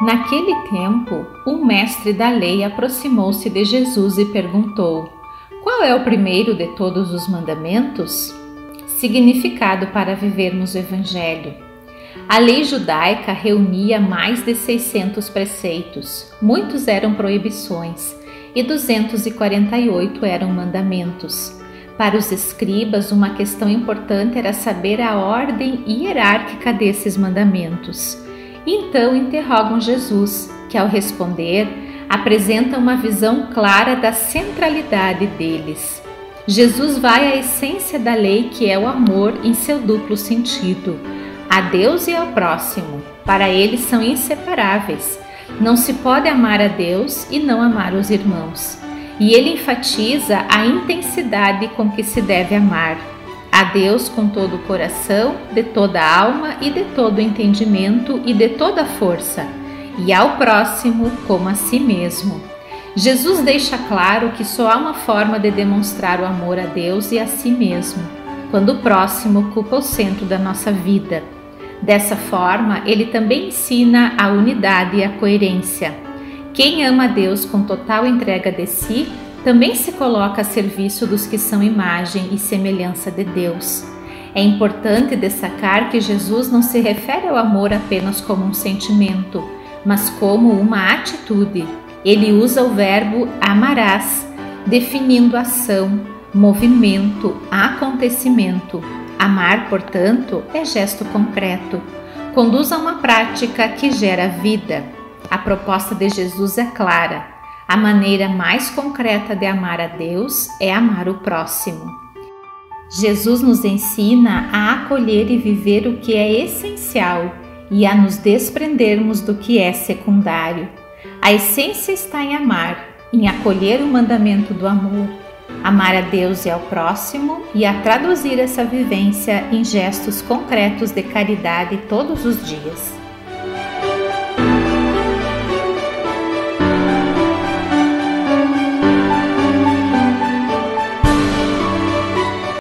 Naquele tempo, um mestre da lei aproximou-se de Jesus e perguntou: Qual é o primeiro de todos os mandamentos? Significado para vivermos o Evangelho. A lei judaica reunia mais de 600 preceitos, muitos eram proibições e 248 eram mandamentos. Para os escribas, uma questão importante era saber a ordem hierárquica desses mandamentos. Então interrogam Jesus, que ao responder apresenta uma visão clara da centralidade deles. Jesus vai à essência da lei, que é o amor em seu duplo sentido, a Deus e ao próximo. Para eles são inseparáveis. Não se pode amar a Deus e não amar os irmãos. E ele enfatiza a intensidade com que se deve amar a Deus com todo o coração, de toda a alma e de todo o entendimento e de toda a força, e ao próximo como a si mesmo. Jesus deixa claro que só há uma forma de demonstrar o amor a Deus e a si mesmo, quando o próximo ocupa o centro da nossa vida. Dessa forma, ele também ensina a unidade e a coerência. Quem ama a Deus com total entrega de si também se coloca a serviço dos que são imagem e semelhança de Deus. É importante destacar que Jesus não se refere ao amor apenas como um sentimento, mas como uma atitude. Ele usa o verbo amarás, definindo ação, movimento, acontecimento. Amar, portanto, é gesto concreto. Conduz a uma prática que gera vida. A proposta de Jesus é clara a maneira mais concreta de amar a Deus é amar o próximo. Jesus nos ensina a acolher e viver o que é essencial e a nos desprendermos do que é secundário. A essência está em amar, em acolher o mandamento do amor, amar a Deus e ao próximo e a traduzir essa vivência em gestos concretos de caridade todos os dias.